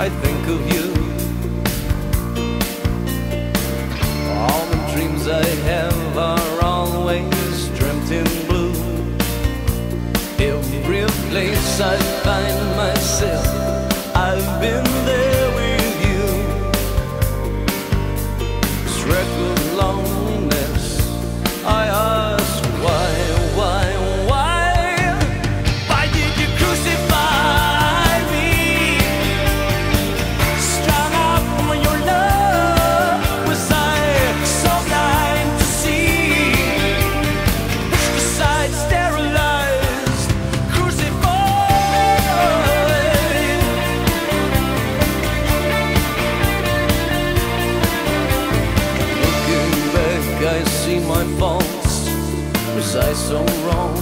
I think of you. Place I find myself, see my faults? Was I so wrong?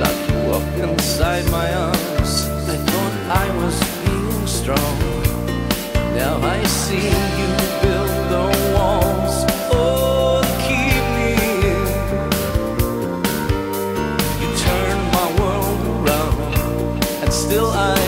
Lock you up inside my arms. I thought I was being strong. Now I see you build the walls. Oh, keep me in. You turn my world around, and still I.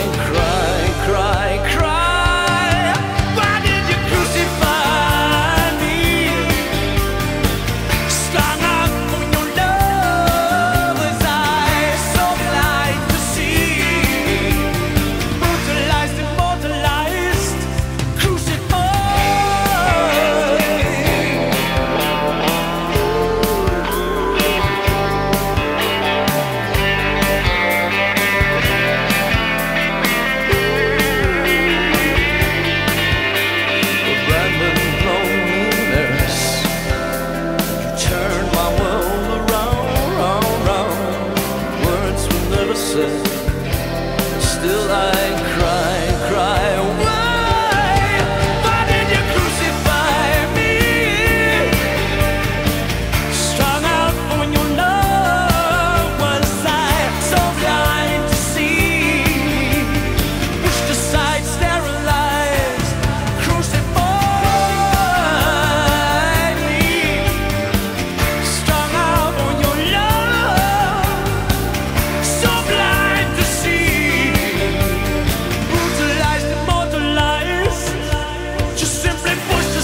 you simply push the